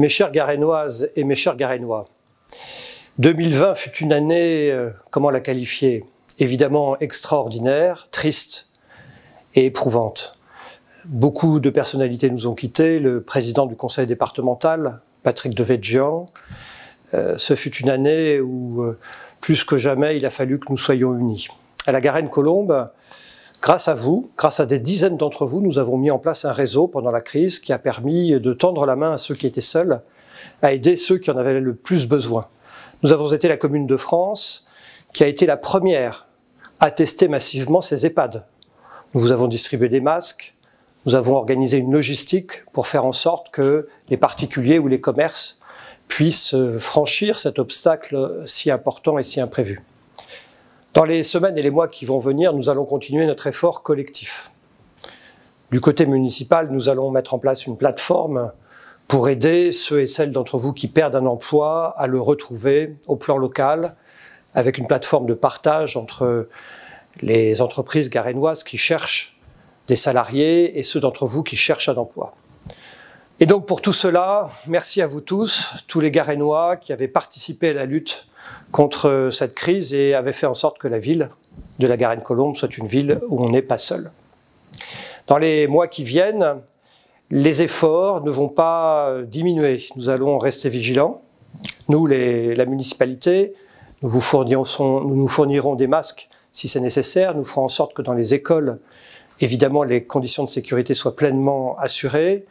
Mes chères Garénoises et mes chers Garénois, 2020 fut une année, euh, comment la qualifier? Évidemment extraordinaire, triste et éprouvante. Beaucoup de personnalités nous ont quittés, le président du conseil départemental, Patrick Devedjian. Euh, ce fut une année où, euh, plus que jamais, il a fallu que nous soyons unis. À la Garenne-Colombe, Grâce à vous, grâce à des dizaines d'entre vous, nous avons mis en place un réseau pendant la crise qui a permis de tendre la main à ceux qui étaient seuls, à aider ceux qui en avaient le plus besoin. Nous avons été la commune de France qui a été la première à tester massivement ces EHPAD. Nous vous avons distribué des masques, nous avons organisé une logistique pour faire en sorte que les particuliers ou les commerces puissent franchir cet obstacle si important et si imprévu. Dans les semaines et les mois qui vont venir, nous allons continuer notre effort collectif. Du côté municipal, nous allons mettre en place une plateforme pour aider ceux et celles d'entre vous qui perdent un emploi à le retrouver au plan local, avec une plateforme de partage entre les entreprises garénoises qui cherchent des salariés et ceux d'entre vous qui cherchent un emploi. Et donc pour tout cela, merci à vous tous, tous les garénois qui avaient participé à la lutte contre cette crise et avait fait en sorte que la ville de la Garenne-Colombe soit une ville où on n'est pas seul. Dans les mois qui viennent, les efforts ne vont pas diminuer. Nous allons rester vigilants. Nous, la municipalité, nous, vous nous nous fournirons des masques si c'est nécessaire. Nous ferons en sorte que dans les écoles, évidemment, les conditions de sécurité soient pleinement assurées.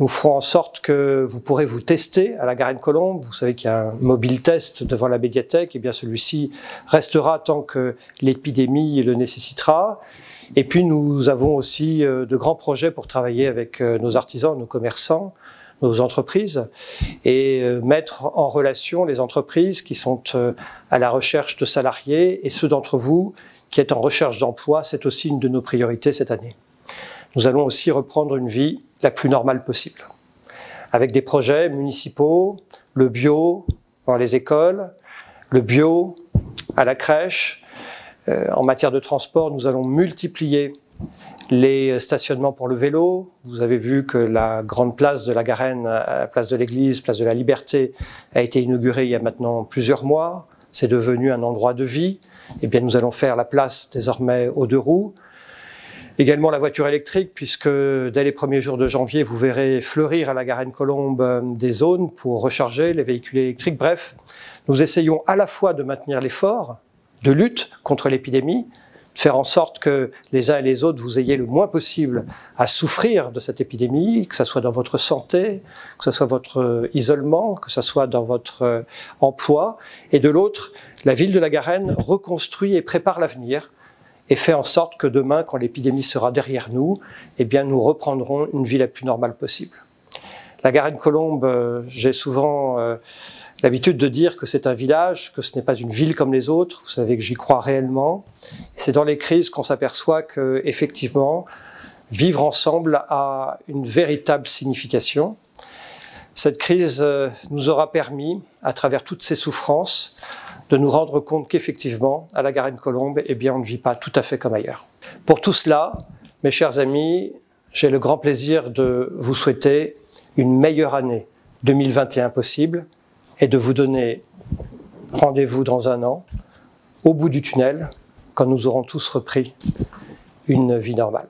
Nous ferons en sorte que vous pourrez vous tester à la Garenne-Colombe. Vous savez qu'il y a un mobile test devant la médiathèque. Et bien celui-ci restera tant que l'épidémie le nécessitera. Et puis nous avons aussi euh, de grands projets pour travailler avec euh, nos artisans, nos commerçants, nos entreprises et euh, mettre en relation les entreprises qui sont à la recherche de salariés et ceux d'entre vous qui êtes en recherche d'emploi. C'est aussi une de nos priorités cette année. Nous allons aussi reprendre une vie la plus normale possible. Avec des projets municipaux, le bio dans les écoles, le bio à la crèche. Euh, en matière de transport, nous allons multiplier les stationnements pour le vélo. Vous avez vu que la grande place de la Garenne, place de l'Église, place de la Liberté, a été inaugurée il y a maintenant plusieurs mois. C'est devenu un endroit de vie. Eh bien, nous allons faire la place désormais aux deux roues. Également la voiture électrique, puisque dès les premiers jours de janvier, vous verrez fleurir à la Garenne-Colombe euh, des zones pour recharger les véhicules électriques. Bref, nous essayons à la fois de maintenir l'effort de lutte contre l'épidémie, de faire en sorte que les uns et les autres, vous ayez le moins possible à souffrir de cette épidémie, que ce soit dans votre santé, que ce soit votre euh, isolement, que ce soit dans votre euh, emploi. Et de l'autre, la ville de la Garenne reconstruit et prépare l'avenir et fait en sorte que demain, quand l'épidémie sera derrière nous, eh bien, nous reprendrons une vie la plus normale possible. La Garenne-Colombe, euh, j'ai souvent euh, l'habitude de dire que c'est un village, que ce n'est pas une ville comme les autres. Vous savez que j'y crois réellement. C'est dans les crises qu'on s'aperçoit que, effectivement, vivre ensemble a une véritable signification. Cette crise euh, nous aura permis, à travers toutes ces souffrances, de nous rendre compte qu'effectivement, à la Garenne-Colombe, eh bien, on ne vit pas tout à fait comme ailleurs. Pour tout cela, mes chers amis, j'ai le grand plaisir de vous souhaiter une meilleure année 2021 possible et de vous donner rendez-vous dans un an, au bout du tunnel, quand nous aurons tous repris une vie normale.